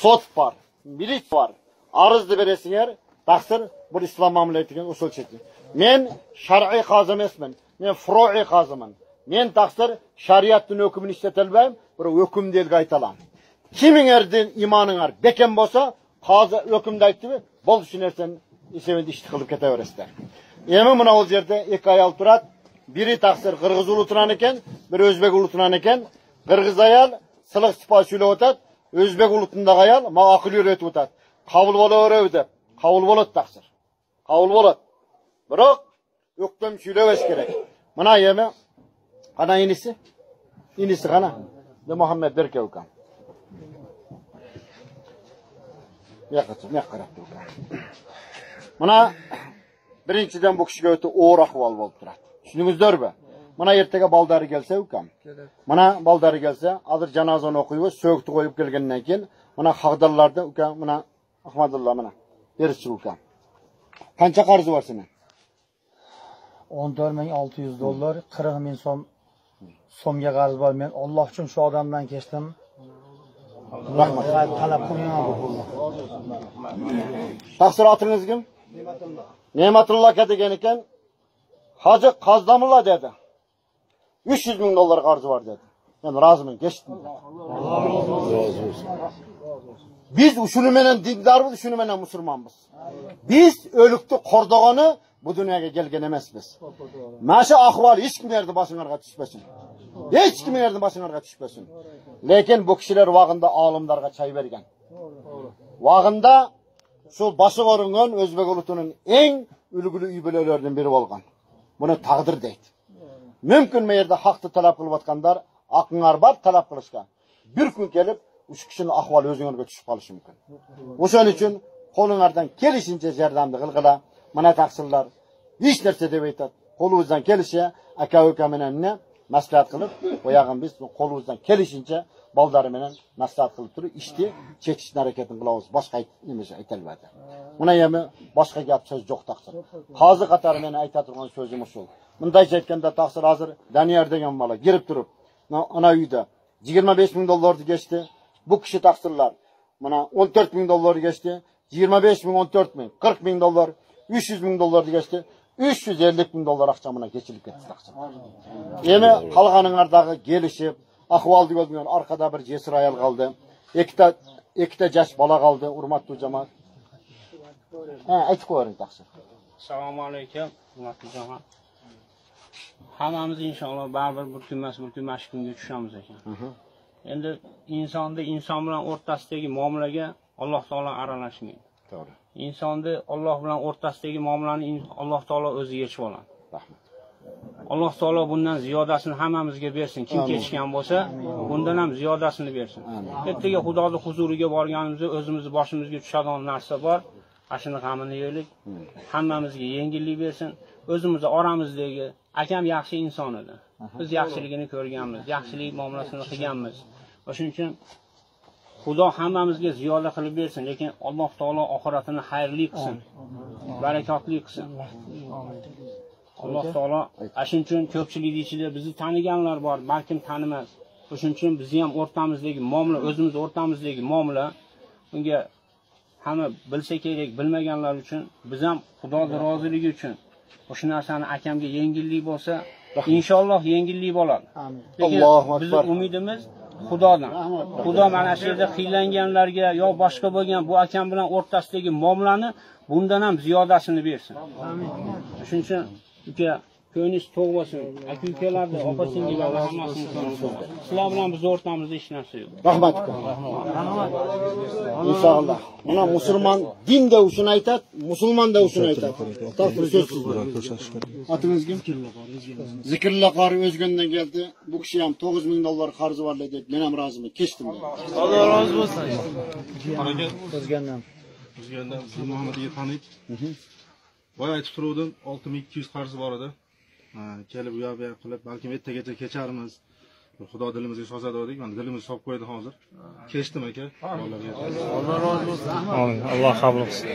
сот бар билик бар арызды бересіңер тақсыр бұл ислам мамлет деген ұсул шеті мен шарғи қазы емеспін мен фроғи қазымын мен тақсыр шариаттың өкімін істете албаймын бірақ өкімді елге айта аламын кимиңердин иманыңар бекем болса қазы өкімді айтты бұл үш нәрсені есебінде ішті қылып кете бересіздер эми мынау жерде екі аял тұрады бірі тақсыр қырғыз ұлытынан екен бірі өзбек ұлытынан екен қырғыз аял сылық сыпа сөйлеп отырады өзбек ұлтындағы аял ма ақыл үйретіп жатады қабыл бола береді деп қабыл болады тақсыр қабыл болады бірақ өктем сөйлемес керек мына емі ана інісі інісі ғана мұхаммед берке үлкен мына біріншіден бұл кісіге өте ауыр ахуал болып тұрады түсіндіңіздер бі? Mana ertaga baldari kelsa ukam. Mana baldari kelsa hozir janozani o'qiymiz so'kni qo'yib kelgandan keyin mana haqdorlarda ukam mana ahmadulla mana berishchi ukam. Qancha qarzi bor seni o'n to'rt ming olti yuz dollar qirq ming so'm so'mga qarz bor. Men olloh uchun shu odamdan kechdim rahmat. Talab qilmayman bu pulni taqsir otingiz kim? Ne'matulla aka degan ekan hoji qozdamulla dedi 300 мың доллар қарызы бар деді мен разымын кештім біз диндарбыз ушуну менен мұсылманбыз біз өлікті қордағаны бұл дүниеге келген емеспіз мәші ахуал ешкімдердің басыңарға түспесін ешкімдердің басыңарға түспесін лекен бұл кісілер уағында алымдарға чай берген уағында сол басы көрінген өзбек ұлтының ең үлгілі үй бүлелерінің бірі болған бұны тағдыр дейді мүмкін мээрде хақты талап қылып жатқандар ақын арбап талап қылышқан. Бір күн келіп ушу кишинин акыбалы өзүңөргө түшүп калышы мүмкүн ошон үчүн колуңардан келишинче жардамды кылгыла мына таксырлар эч нерсе деп айтат колубуздан келиши ака ука менен эмне maslahat qilib qo'yag'in biz qo'limizdan kelishincha baldari bilan maslahat qilib turib ishni chekishni harakatini qilamiz. Boshqa nima aytilmadi. Mana yana boshqa gap so'z yo'q taqsir. Hozir qatori meni ayta turgan so'zim shu. Bundaycha aytganda taqsir hozir daniyor degan bola kirib turib ana uyda yigirma besh ming dollarni kechdi. Bu kishi taqsirlar mana o'n to'rt ming dollarni kechdi yigirma besh ming o'n to'rt ming qirq ming dollar uch yuz ming dollarni kechdi. 350 мың доллар ақшамына кешіліп кетті ақша енді қалғаныңардағы келісіп ахуалды көрген арқада бір жесір аял қалды екіта екіта жас бала қалды урматтуу жамаат айтып қоя беріңіз ақша ассалаумағалейкум урматтуу жамаат hammamiz inshaalloh baribir bir kun emas bir kun mana shu kunga tushamiz ekan endi insonni inson bilan o'rtasidagi muomalaga alloh taolo aralashmaydi to'g'ri insonni olloh bilan o'rtasidagi muomalani alloh taolo o'zi yechib oladi. Rahmat. Alloh taolo bundan ziyodasini hammamizga bersin. Kim kechgan bo'lsa bundan ham ziyodasini bersin. Ertaga xudoni huzuriga borganimizda o'zimizni boshimizga tushadigan narsa bor. Ana shuni g'amini yeylik hammamizga yengillik bersin. O'zimizni oramizdagi akam yaxshi inson edi. Biz yaxshiligini ko'rganmiz yaxshilik muomalasini qilganmiz. O'shuning uchun xudo hammamizga ziyoda qilib bersin lekin alloh taolo oxiratini xayrli qilsin barakotli qilsin. Alloh taolo ana shuning uchun ko'pchilikni ichida bizni taniganlar bor balkim tanimas. O'shuning uchun bizni ham o'rtamizdagi muomala o'zimizni o'rtamizdagi muomala unga hamma bilsa kerak bilmaganlar uchun biz ham xudoni roziligi uchun o'sha narsani akamga yengillik bo'lsa inshaalloh yengillik bo'ladi. Amin. Lekin bizni umidimiz xudodan. Xudo mana shu yerda qiylanganlarga yo boshqa bo'lgan bu akam bilan o'rtasidagi muomalani bundan ham ziyodasini bersin. Shuning uchun uka to'q bo'lsin aka ukalarni opa hammasini sizlar bilan bizni o'rtamizda hech narsa yo'q rahmat. İnshaalloh mana musulmon din da shuni aytadi musulmon da shuni aytadi otingiz kim? Zikrilla qori o'zgandan keldi bu kishi ham to'qqiz ming dollar qarzi bor dedi. Men ham roziman kechdim Alloh rozi bo'lsin. o'zgandan O'zgandan Muhammadiga tanib. Boya aytib turuvdim, 6200 qarzi bor edi. Kelib u yoq bu yoq qilib, balkim ertagacha kecharmiz. Xudo dilimizga dedik, mana dilimizni solib qo'ydi hozir. Kechdim aka. Alloh rozi bo'lsin. Amin. Alloh qabul qilsin.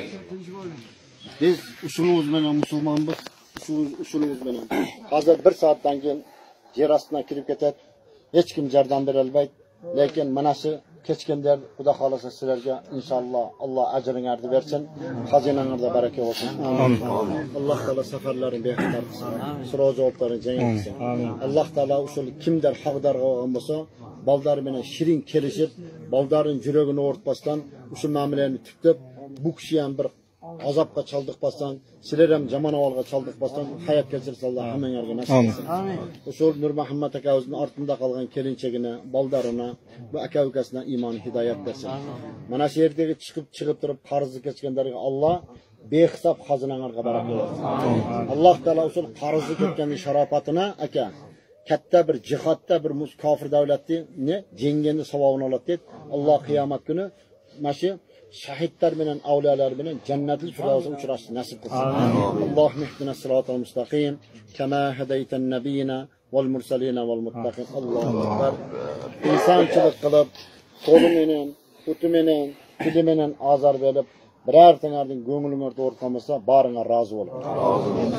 biz usulimiz bilan musulmonmiz usul- usulimiz bilan hozir bir soatdan keyin yer ostidan kirib ketadi hech kim yordam berolmaydi lekin mana shu keçkəndər Xuda xalasa sizlərə inşallah Allah əcrinərdi versin. Xəzinənizdə bərəkət olsun. Amin. Allah təala səfərlərin bəxtlər qılsın. Sıra cavabların cəng etsin. Allah təala usul kimdər haqdar olğan bolsa, baldar bilen şirin kelişip, baldarın yüreğini ortmasdan usul namiləni tüptüp bu kişiyə bir azobga chaldiqmasdan sizlar ham jamonavolga chaldiqmasdan hayot kechirsa alloh hammanglarga nasib qilsin. Ushul nur muhammad akamizni ortida qolgan kelinchagini baldarini bu aka ukasini iymoni hidoyat bersin. Mana shu yerdagi chiqib chiqib turib qarzni kechganlarga alloh behisob xazinalarga baraka bersin. Alloh taolo ushul qarzni ketganning sharofatini aka katta bir jihodda bir kofir davlatni jengini savobini oladi deb alloh qiyomat kuni mana shu şəhidlər ilə, avliyalar ilə cənnətin sürəsi uçraşı nəsib qılsın. Allah mehdinə sıratal müstəqim, kəmə hədəytən nəbiyinə vel mursalinə vel muttəqin. Allahu Ekber. İnsançılıq qılıb, qolum ilə, qutum ilə, dilim ilə azar verib, birər tənərdin göngülümə doğurtmamasa, barına razı olun. Razı olun.